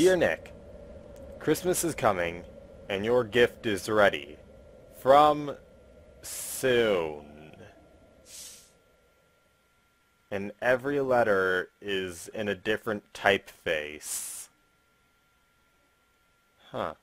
Dear Nick, Christmas is coming, and your gift is ready. From soon. And every letter is in a different typeface. Huh.